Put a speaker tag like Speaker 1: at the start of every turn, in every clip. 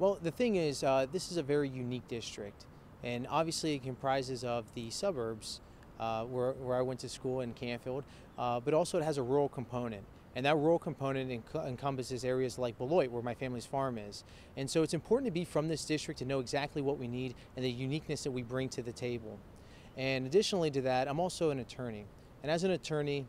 Speaker 1: Well, the thing is, uh, this is a very unique district, and obviously it comprises of the suburbs uh, where, where I went to school in Canfield, uh, but also it has a rural component. And that rural component enc- encompasses areas like Beloit, where my family's farm is. And so it's important to be from this district to know exactly what we need and the uniqueness that we bring to the table. And additionally to that, I'm also an attorney. And as an attorney,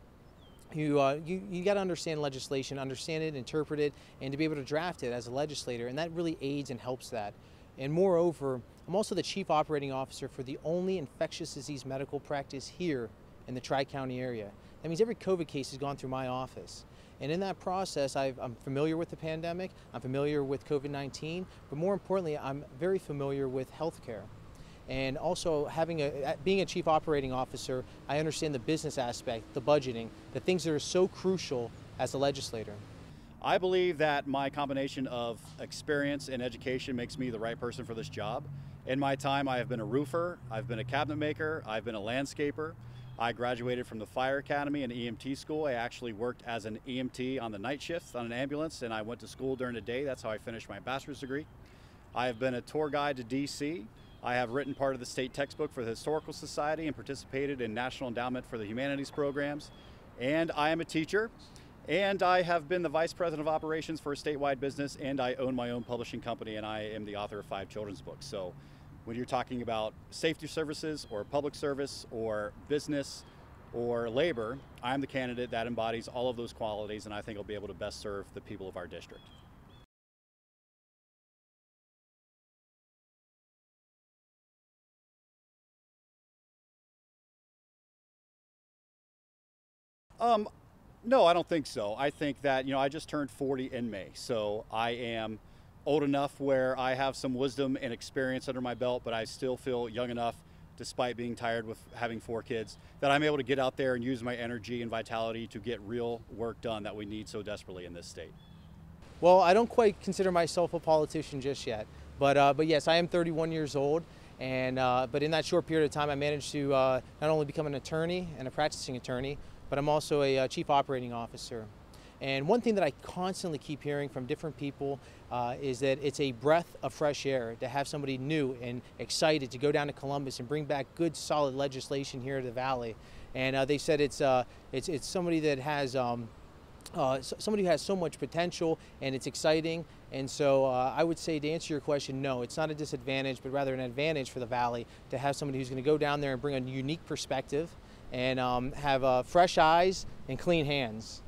Speaker 1: you, uh, you, you got to understand legislation, understand it, interpret it, and to be able to draft it as a legislator. And that really aids and helps that. And moreover, I'm also the chief operating officer for the only infectious disease medical practice here in the Tri County area. That means every COVID case has gone through my office. And in that process, i am familiar with the pandemic, I'm familiar with COVID 19, but more importantly, I'm very familiar with healthcare. And also, having a, being a chief operating officer, I understand the business aspect, the budgeting, the things that are so crucial as a legislator.
Speaker 2: I believe that my combination of experience and education makes me the right person for this job. In my time, I have been a roofer, I've been a cabinet maker, I've been a landscaper. I graduated from the fire academy and EMT school. I actually worked as an EMT on the night shift on an ambulance, and I went to school during the day. That's how I finished my bachelor's degree. I have been a tour guide to DC. I have written part of the state textbook for the Historical Society and participated in National Endowment for the Humanities programs. And I am a teacher. And I have been the vice president of operations for a statewide business, and I own my own publishing company, and I am the author of five children's books. So when you're talking about safety services or public service or business or labor, I'm the candidate that embodies all of those qualities and I think I'll be able to best serve the people of our district. Um, no, I don't think so. I think that, you know, I just turned 40 in May, so I am old enough where I have some wisdom and experience under my belt, but I still feel young enough, despite being tired with having four kids, that I'm able to get out there and use my energy and vitality to get real work done that we need so desperately in this state.
Speaker 1: Well, I don't quite consider myself a politician just yet, but uh, but yes, I am 31 years old, and uh, but in that short period of time, I managed to uh, not only become an attorney and a practicing attorney, but I'm also a uh, chief operating officer. And one thing that I constantly keep hearing from different people uh, is that it's a breath of fresh air to have somebody new and excited to go down to Columbus and bring back good, solid legislation here to the Valley. And uh, they said it's, uh, it's, it's somebody that has um, uh, somebody who has so much potential and it's exciting. And so uh, I would say to answer your question, no, it's not a disadvantage, but rather an advantage for the Valley to have somebody who's going to go down there and bring a unique perspective and um, have uh, fresh eyes and clean hands.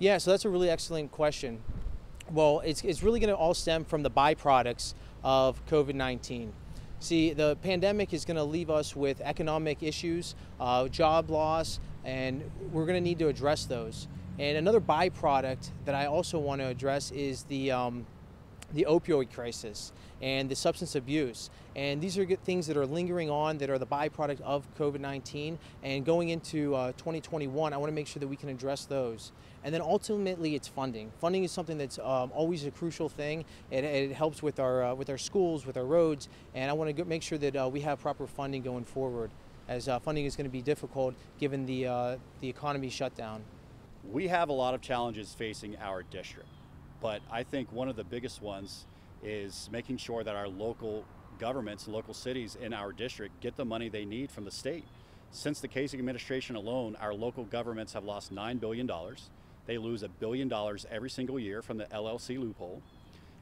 Speaker 1: Yeah, so that's a really excellent question. Well, it's, it's really going to all stem from the byproducts of COVID 19. See, the pandemic is going to leave us with economic issues, uh, job loss, and we're going to need to address those. And another byproduct that I also want to address is the um, the opioid crisis and the substance abuse. And these are things that are lingering on that are the byproduct of COVID 19. And going into uh, 2021, I want to make sure that we can address those. And then ultimately, it's funding. Funding is something that's um, always a crucial thing. It, it helps with our, uh, with our schools, with our roads. And I want to make sure that uh, we have proper funding going forward, as uh, funding is going to be difficult given the, uh, the economy shutdown.
Speaker 2: We have a lot of challenges facing our district. But I think one of the biggest ones is making sure that our local governments, local cities in our district get the money they need from the state. Since the Kasich administration alone, our local governments have lost $9 billion. They lose a billion dollars every single year from the LLC loophole.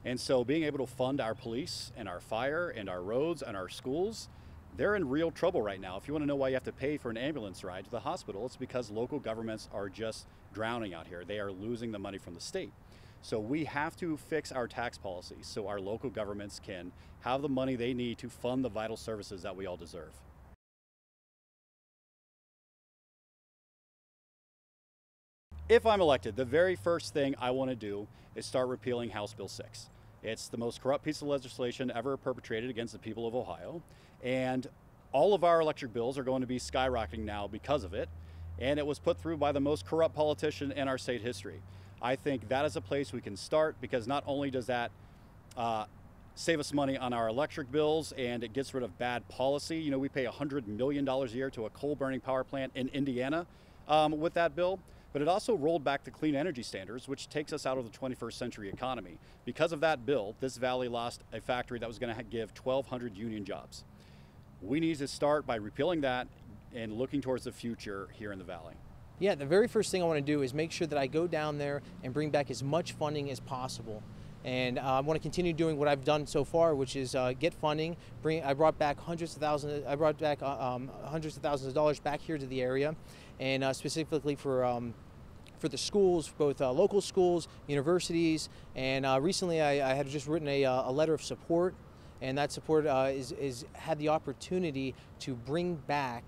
Speaker 2: And so being able to fund our police and our fire and our roads and our schools, they're in real trouble right now. If you want to know why you have to pay for an ambulance ride to the hospital, it's because local governments are just drowning out here. They are losing the money from the state. So we have to fix our tax policies so our local governments can have the money they need to fund the vital services that we all deserve. If I'm elected, the very first thing I want to do is start repealing House Bill 6. It's the most corrupt piece of legislation ever perpetrated against the people of Ohio. And all of our electric bills are going to be skyrocketing now because of it. And it was put through by the most corrupt politician in our state history. I think that is a place we can start because not only does that uh, save us money on our electric bills and it gets rid of bad policy. You know, we pay $100 million a year to a coal burning power plant in Indiana um, with that bill. But it also rolled back the clean energy standards, which takes us out of the 21st century economy. Because of that bill, this valley lost a factory that was going to give 1,200 union jobs. We need to start by repealing that and looking towards the future here in the valley.
Speaker 1: Yeah, the very first thing I want to do is make sure that I go down there and bring back as much funding as possible. And uh, I want to continue doing what I've done so far, which is uh, get funding. Bring. I brought back hundreds of thousands. I brought back uh, um, hundreds of thousands of dollars back here to the area, and uh, specifically for. Um, for the schools, both uh, local schools, universities, and uh, recently I, I, had just written a, a, letter of support, and that support is, is had the opportunity to bring back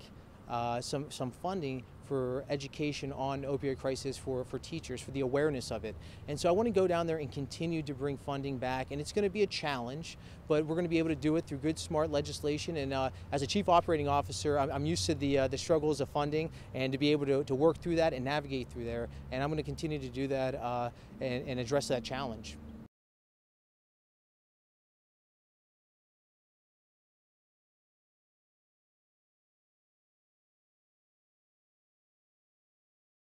Speaker 1: some some funding for education on opioid crisis for, for teachers, for the awareness of it. And so I want to go down there and continue to bring funding back. And it's going to be a challenge, but we're going to be able to do it through good, smart legislation. And uh, as a chief operating officer, I'm, I'm used to the, uh, the struggles of funding and to be able to, to work through that and navigate through there. And I'm going to continue to do that uh, and, and address that challenge.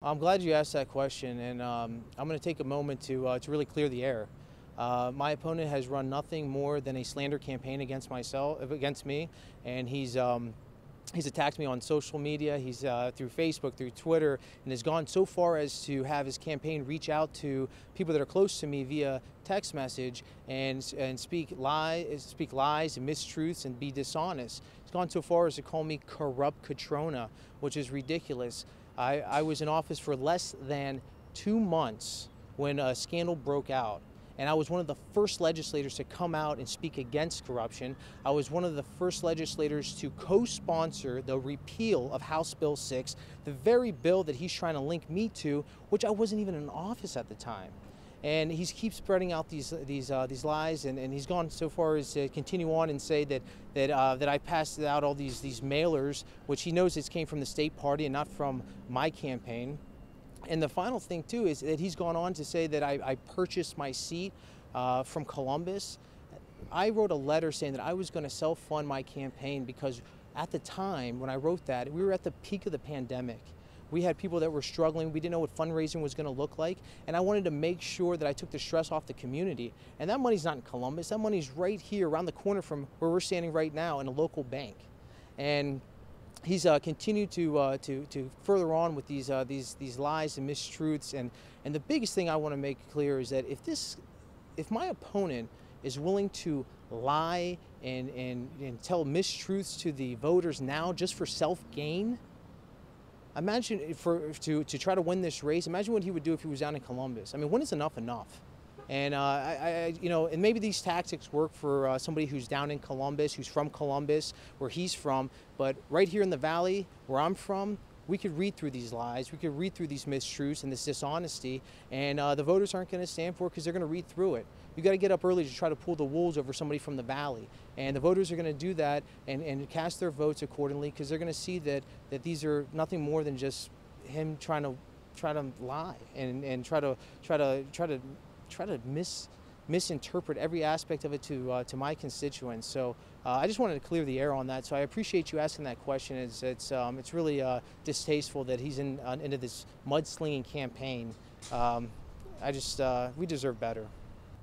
Speaker 1: I'm glad you asked that question, and um, I'm going to take a moment to, uh, to really clear the air. Uh, my opponent has run nothing more than a slander campaign against myself, against me, and he's um, he's attacked me on social media. He's uh, through Facebook, through Twitter, and has gone so far as to have his campaign reach out to people that are close to me via text message and and speak lies, speak lies and mistruths, and be dishonest. He's gone so far as to call me corrupt Cutrona, which is ridiculous. I, I was in office for less than two months when a scandal broke out. And I was one of the first legislators to come out and speak against corruption. I was one of the first legislators to co sponsor the repeal of House Bill 6, the very bill that he's trying to link me to, which I wasn't even in office at the time and he keeps spreading out these these uh, these lies, and, and he's gone so far as to continue on and say that that uh, that I passed out all these these mailers, which he knows it came from the state party and not from my campaign. And the final thing too is that he's gone on to say that I, I purchased my seat uh, from Columbus. I wrote a letter saying that I was going to self-fund my campaign because at the time when I wrote that, we were at the peak of the pandemic. We had people that were struggling. We didn't know what fundraising was going to look like. And I wanted to make sure that I took the stress off the community. And that money's not in Columbus. That money's right here around the corner from where we're standing right now in a local bank. And he's uh, continued to, uh, to, to further on with these, uh, these, these lies and mistruths. And, and the biggest thing I want to make clear is that if, this, if my opponent is willing to lie and, and, and tell mistruths to the voters now just for self gain, Imagine for to, to try to win this race. Imagine what he would do if he was down in Columbus. I mean, when is enough enough? And uh, I, I, you know, and maybe these tactics work for uh, somebody who's down in Columbus, who's from Columbus, where he's from. But right here in the valley, where I'm from, we could read through these lies, we could read through these mistruths and this dishonesty, and uh, the voters aren't going to stand for it because they're going to read through it. You got to get up early to try to pull the wolves over somebody from the valley, and the voters are going to do that and, and cast their votes accordingly because they're going to see that that these are nothing more than just him trying to try to lie and, and try to try to try to try to miss misinterpret every aspect of it to uh, to my constituents. So uh, I just wanted to clear the air on that. So I appreciate you asking that question. It's it's um, it's really uh, distasteful that he's in uh, into this mudslinging campaign. Um, I just uh, we deserve better.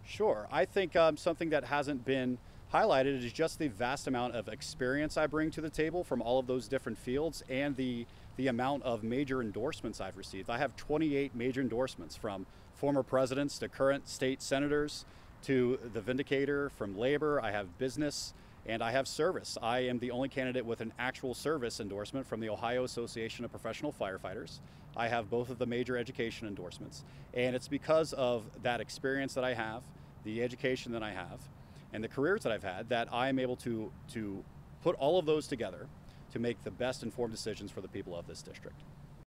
Speaker 2: Sure, I think um, something that hasn't been highlighted is just the vast amount of experience I bring to the table from all of those different fields and the the amount of major endorsements I've received. I have 28 major endorsements from former presidents to current state senators to the Vindicator from labor. I have business and I have service. I am the only candidate with an actual service endorsement from the Ohio Association of Professional Firefighters. I have both of the major education endorsements. And it's because of that experience that I have, the education that I have, and the careers that I've had that I am able to, to put all of those together to make the best informed decisions for the people of this district.